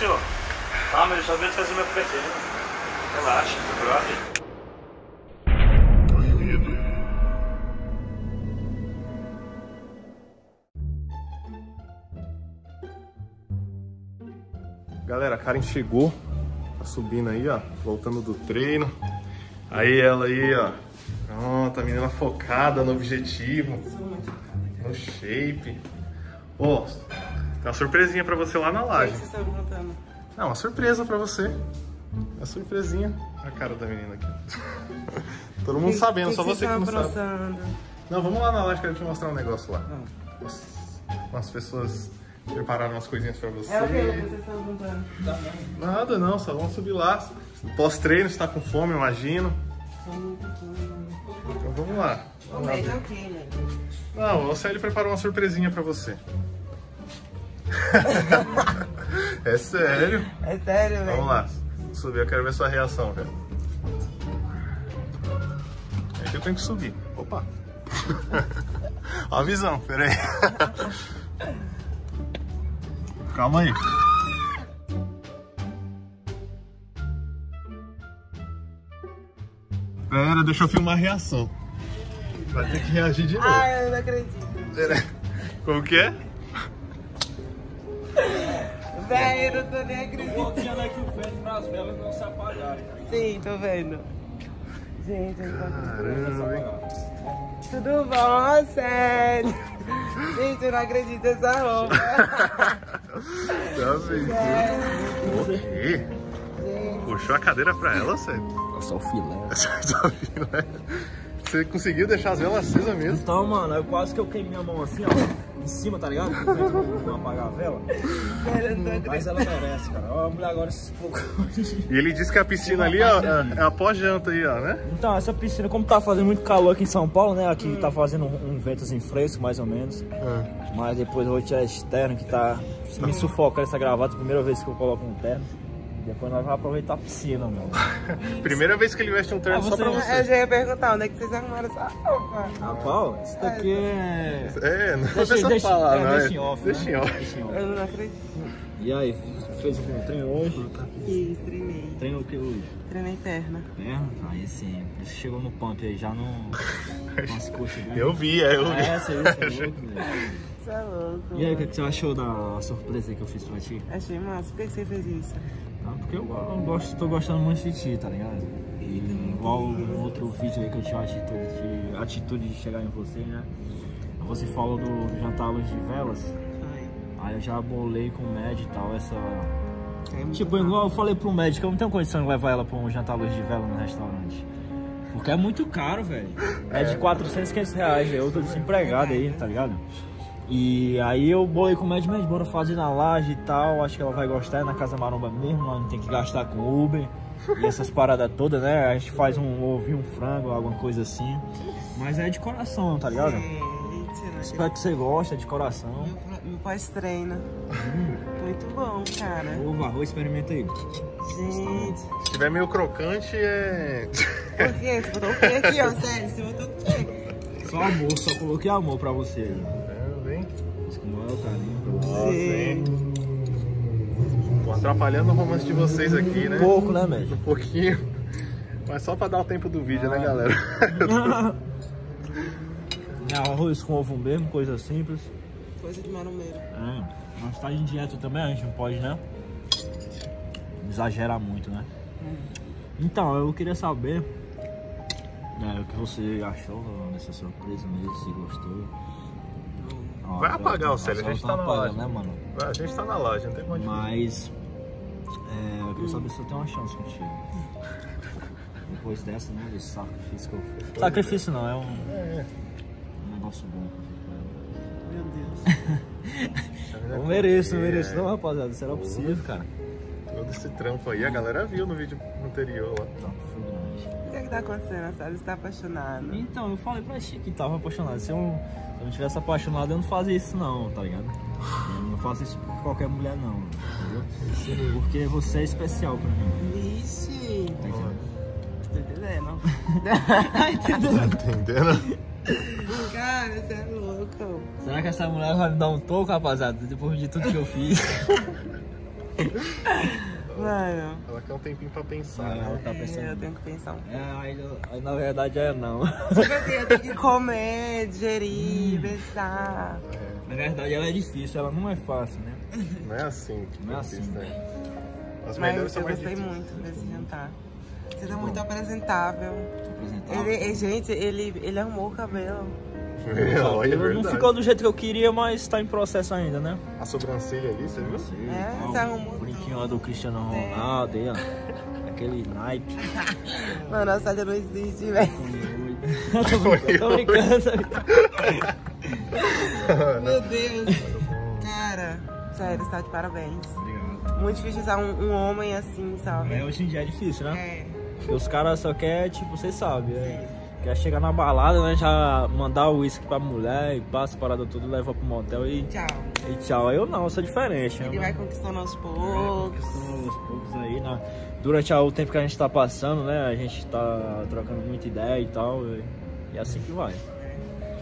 Ah, mas eu só venho fazer meu pretendo. Relaxa, meu brother. Galera, a Karen chegou, tá subindo aí, ó, voltando do treino. Aí ela aí, ó, pronto, a menina focada no objetivo, no shape. Ó, tem uma surpresinha pra você lá na O que laje. vocês estão contando? Não, uma surpresa pra você. Uma surpresinha. A cara da menina aqui. Todo mundo sabendo, Que só você que não vocês sabe. Não, vamos lá na laje que eu quero te mostrar um negócio lá. Umas, umas pessoas prepararam umas coisinhas pra você. É o que vocês estão contando? Nada não, só vamos subir lá. Pós-treino, você tá com fome, eu imagino. Então vamos lá. Vamos lá ver. é o que, né? Não, o Célio preparou uma surpresinha pra você. É sério. É sério, velho? Vamos lá. Subir, eu quero ver sua reação, velho. É que eu tenho que subir. Opa. Ó a visão, peraí. Calma aí. Pera, deixa eu filmar a reação. Vai ter que reagir de novo. Ai, eu não acredito. Pera. Como que é? Velho, eu não tô nem acreditando. Aqui o vento para as velas não se apagarem. Sim, tô vendo. Gente, eu não tô Caramba? Tudo bom, sério? Gente, eu não acredito nessa roupa. Tá vendo? O quê? Puxou a cadeira pra ela, sério? Só o filé. Tá ouvindo, né? Você conseguiu deixar as velas acesas mesmo? Então, mano, eu quase que eu queimei minha mão assim, ó. Em cima, tá ligado? Pra não apagar a vela. Sério, eu não tô Mas ela merece, cara. Ó, A mulher agora se pouco. E ele disse que a piscina ali, ó, é a pós-janta aí, ó, né? Então, essa piscina, como tá fazendo muito calor aqui em São Paulo, né? Aqui tá fazendo um, um ventozinho fresco, mais ou menos. Mas depois eu vou tirar esse terno que tá me sufocando essa gravata. Primeira vez que eu coloco um terno. Depois nós vamos aproveitar a piscina, meu. Primeira vez que ele veste um terno Ah, só você- pra Eu já ia perguntar onde é que vocês arrumaram essa roupa. Ah, Paulo, isso daqui é. É, não Deixa- deixa, deixa- falar, é, não. deixa em é. off, Deixa né? em off. Deixa em off. Eu não acredito. E aí, fez um treino hoje? Fiz, treinei. Treino o que hoje? Treinei perna. Perna? Aí sim, você chegou no pump aí, já no. Nas coxas, né? Eu vi, é, eu vi. É, você viu, você é louco, é louco. E aí, o que, que você achou da surpresa que eu fiz pra ti? Achei massa. Por que você fez isso? Ah, porque eu, eu gosto, tô gostando muito de ti, tá ligado? E igual o outro vídeo aí que eu tinha atitude de, atitude de chegar em você, né? Você falou do jantar à luz de velas, aí eu já bolei com o Med e tal, essa. É Tipo, igual eu falei pro médico, eu não tenho condição de levar ela pra um jantar à luz de vela no restaurante. Porque é muito caro, velho. É de 400, 500 reais. Eu tô desempregado aí, tá ligado? E aí eu bolei com o médico, mas bora fazer na laje e tal. Acho que ela vai gostar, é na Casa Maromba mesmo, lá não tem que gastar com Uber. E essas paradas todas, né? A gente faz um ovo e um frango, alguma coisa assim. Mas é de coração, tá ligado? Não Espero que você goste, é de coração. Meu pós-treino. Muito bom, cara. Ovo, arroz, experimenta aí. Gente. Se tiver meio crocante, é. Por quê? Você botou o quê aqui, ó? Sério, você botou o quê? Só amor, só coloquei amor pra você. É o carinho. Nossa, hein? Tô atrapalhando o romance de vocês aqui, né? Um pouco, né, médico? Um pouquinho. Mas só pra dar o tempo do vídeo, né, galera? É, arroz com ovo mesmo, coisa simples. Coisa de marombeiro. É, nós tá em dieta também, a gente não pode, né? Exagerar muito, né? Então, eu queria saber né, o que você achou dessa surpresa mesmo, se gostou. Ó, Vai apagar o Célio, a gente tá tá na apagando, laje. né, mano? A gente tá na loja, não tem onde. Mas é, eu queria saber se eu tenho uma chance contigo. Depois dessa, né? Desse sacrifício que eu fiz. Sacrifício não, é um, É, um negócio bom. Meu Deus. Eu mereço, eu mereço. Não, rapaziada, será possível, cara? todo esse trampo aí, a galera viu no vídeo anterior lá. Tá, que que tá acontecendo, Sérgio? Você tá apaixonado? Então, eu falei pra ti que tava apaixonado. Se eu, se eu não tivesse apaixonado, eu não fazia isso não, tá ligado? Eu não faço isso por qualquer mulher não, entendeu? Porque você é especial pra mim. Vixe. Tá entendendo? Tô entendendo. Tá entendendo? Cara, você é louco. Será que essa mulher vai me dar um toco, rapaziada? Depois de tudo que eu fiz. Mano, Ela quer um tempinho pra pensar, Ah, né? ela tá é, pensando. eu tenho que pensar um É, aí, aí na verdade é não. Tipo assim, eu tenho que comer, digerir, besar. Na verdade ela é difícil, ela não é fácil, né? Não é assim. que Não é assim. né? As melhores Mas eu gostei difíceis. muito desse jantar. Você tá muito apresentável. Apresentável. Ele, gente, ele, ele arrumou o cabelo. É, olha, é não ficou do jeito que eu queria, mas tá em processo ainda, né? A sobrancelha ali, você viu? É, você arrumou do Cristiano Ronaldo aí, ó. Aquele naipe. Mano, a Sádia não existe, velho. tô brincando, tô brincando. Meu Deus. Cara, sério, você tá de parabéns. Muito difícil usar um, um homem assim, sabe? É, hoje em dia é difícil, né? É. Porque os caras só querem, tipo, vocês sabem, é, quer chegar na balada, né? Já mandar o uísque pra mulher e passa a parada tudo, leva pro motel e, Tchau. e tchau. Eu não, sou diferente. Ele eu, vai conquistando aos É, poucos. conquistando aos poucos aí, né? Durante a- o tempo que a gente tá passando, né? A gente tá trocando muita ideia e tal. E, e é assim que vai.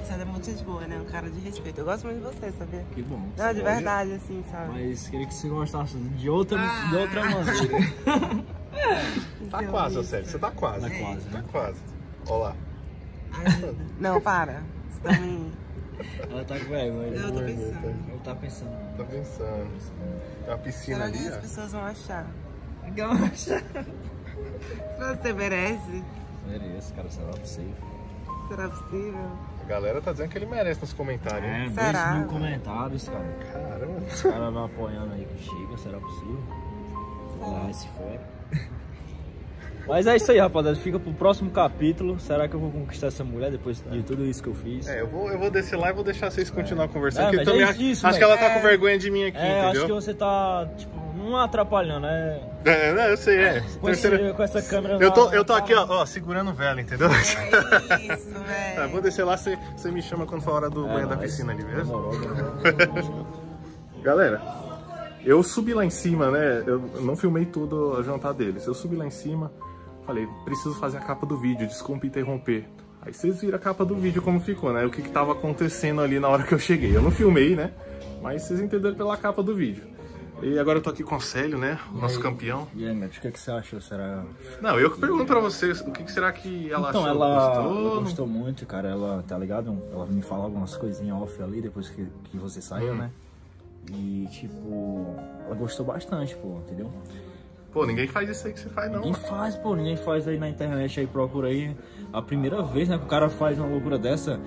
Você é muito gente boa, né? Um cara de respeito. Eu gosto muito de você, sabia? Que bom. Não, de verdade, assim, sabe? Mas queria que você gostasse de outra, de outra maneira. Tá quase, sério. Você tá quase. Tá quase, Tá né? quase. Ajuda. Não, para. Você tá me... Ela tá com vergonha. Eu tô pensando. Ela tá pensando. Tá pensando. Tem uma piscina Será que ali, as ó. pessoas vão achar? Gosta. Você merece? Mereço, cara, será possível. Será possível? A galera tá dizendo que ele merece nos comentários. É, Será? dois mil comentários, cara. Caramba. Os caras vão apoiando aí que chega, será possível? Lá se fora. Mas é isso aí, rapaziada. Fica pro próximo capítulo. Será que eu vou conquistar essa mulher depois de tudo isso que eu fiz? É, eu vou, eu vou descer lá e vou deixar vocês continuar conversando. É, porque mas eu também é acho, isso, acho que ela tá com vergonha de mim aqui, É, acho que entendeu? você tá, tipo, não atrapalhando, é. É, não, eu sei, é. Com, esse- com essa câmera. Eu tô, na- eu tô aqui, ó, ó, segurando vela, entendeu? É isso, Tá, velho. vou descer lá, você, você me chama quando for a hora do É, banho da piscina ali, beleza? Demorou. Galera, eu subi lá em cima, né? Eu não filmei tudo a jantar deles. Eu subi lá em cima, falei, preciso fazer a capa do vídeo, desculpa interromper. Aí vocês viram a capa do vídeo como ficou, né? O que, que tava acontecendo ali na hora que eu cheguei. Eu não filmei, né? Mas vocês entenderam pela capa do vídeo. E agora eu tô aqui com o Célio, né? O nosso campeão. E aí, Matt, o que, que você achou? Será. Não, eu que pergunto pra vocês, o que, que será que ela Então, achou? ela Gostou? ela gostou muito, cara. Ela, tá ligado? Ela me fala algumas coisinhas off ali depois que, que você saiu, Hum. né? E, tipo, ela gostou bastante, pô, entendeu? Pô, ninguém faz isso aí que você faz, não. Ninguém faz, pô, ninguém faz aí na internet, aí procura aí. A primeira vez, né, que o cara faz uma loucura dessa,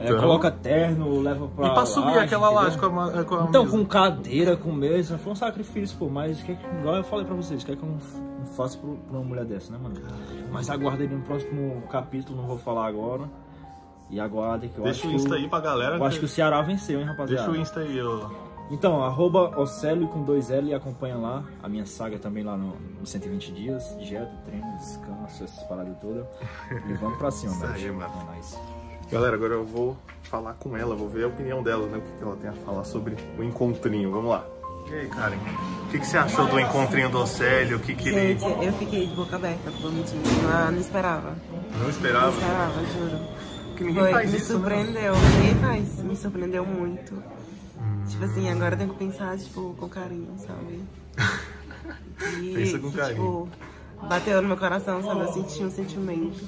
é, Então. coloca terno, leva pra. E pra subir laje, aquela entendeu? laje com a, com a Então, mesa? com cadeira, com mesa, foi um sacrifício, pô, mas o que, que- igual eu falei pra vocês, o que é que eu não, não faço pra uma mulher dessa, né, mano? Mas aguardem no próximo capítulo, não vou falar agora. E aguardem que eu Deixa acho o que Insta o, aí pra galera. eu acho que o Ceará venceu, hein, Deixa rapaziada. o Insta aí, ô. Então, arroba Océlio com dois L e acompanha lá a minha saga também lá no, no 120 dias, dieta, treino, descanso, essas paradas todas. E vamos pra cima, velho. mano. É nóis. Galera, agora eu vou falar com ela, vou ver a opinião dela, né? O que ela tem a falar sobre o encontrinho. Vamos lá. E aí, Karen? O que, que você achou do encontrinho do Océlio? O que, que ele Gente, eu fiquei de boca aberta, por mentir. Não, não esperava. não Não esperava? esperava, juro. Que ninguém Foi, faz me isso, né? surpreendeu. Ninguém faz. Me surpreendeu muito. Tipo assim, agora eu tenho que pensar, tipo, com carinho, sabe? E, Pensa com carinho. Tipo, bateu no meu coração, sabe? Eu senti um sentimento.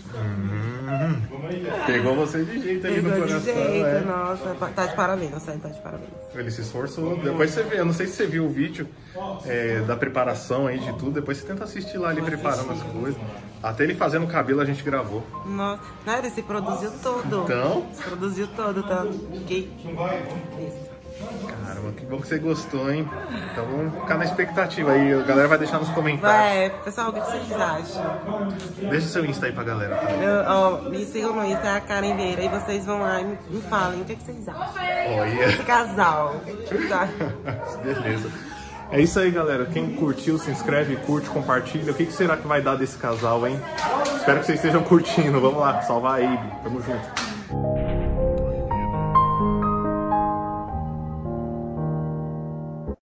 Pegou você de jeito aí no Pegou de coração, jeito, é. nossa. Tá de parabéns, você tá de parabéns. Ele se esforçou. Depois você vê, eu não sei se você viu o vídeo é, da preparação aí de tudo. Depois você tenta assistir lá ele preparando as coisas. Até ele fazendo o cabelo a gente gravou. Nossa, não, ele se produziu todo. Então, Se produziu todo, tá? Fiquei. Isso. Caramba, que bom que você gostou, hein? Então vamos ficar na expectativa aí. A galera vai deixar nos comentários. Vai, pessoal, o que vocês acham? Deixa seu Insta aí pra galera. Tá? Eu, ó, me sigam no Insta, é a Karen Vieira, e vocês vão lá e me, me falem o que, que vocês acham. Olha. Esse casal, acham? Beleza. É isso aí, galera. Quem curtiu, se inscreve, curte, compartilha. O que, que será que vai dar desse casal, hein? Espero que vocês estejam curtindo. Vamos lá, salvar a Abe. Tamo junto.